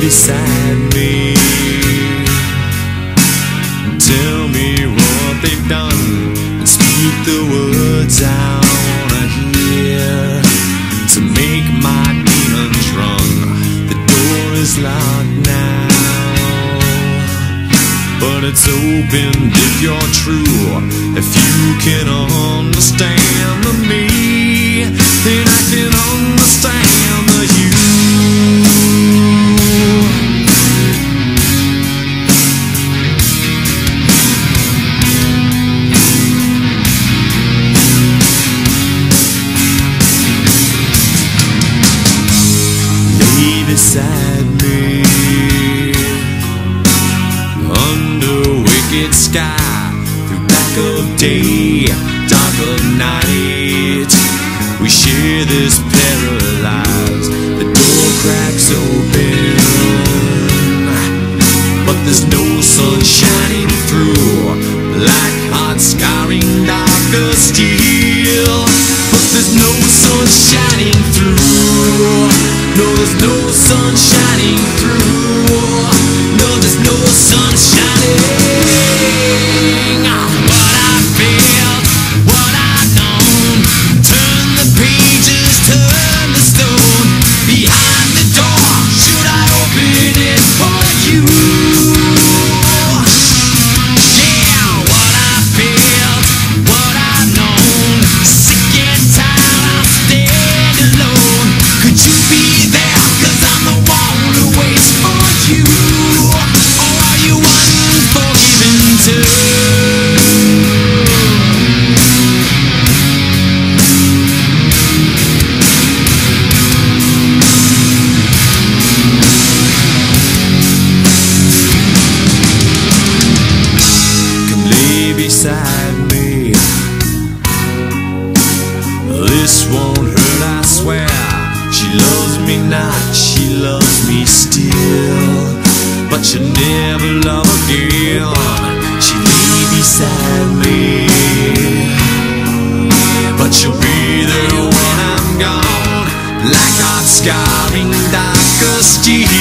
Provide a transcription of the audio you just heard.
beside me. Tell me what they've done and speak the words I wanna hear to make my demons run. The door is locked now, but it's open if you're true. If you can understand wicked sky through black of day dark of night. We share this paralyzed the door cracks open. But there's no sun shining through like hot scarring darker steel. But there's no sun shining through no there's no sun shining through beside me. This won't hurt, I swear. She loves me not, she loves me still. But she'll never love again. She lay beside me. But she'll be there when I'm gone. Like hot scarring darker steel.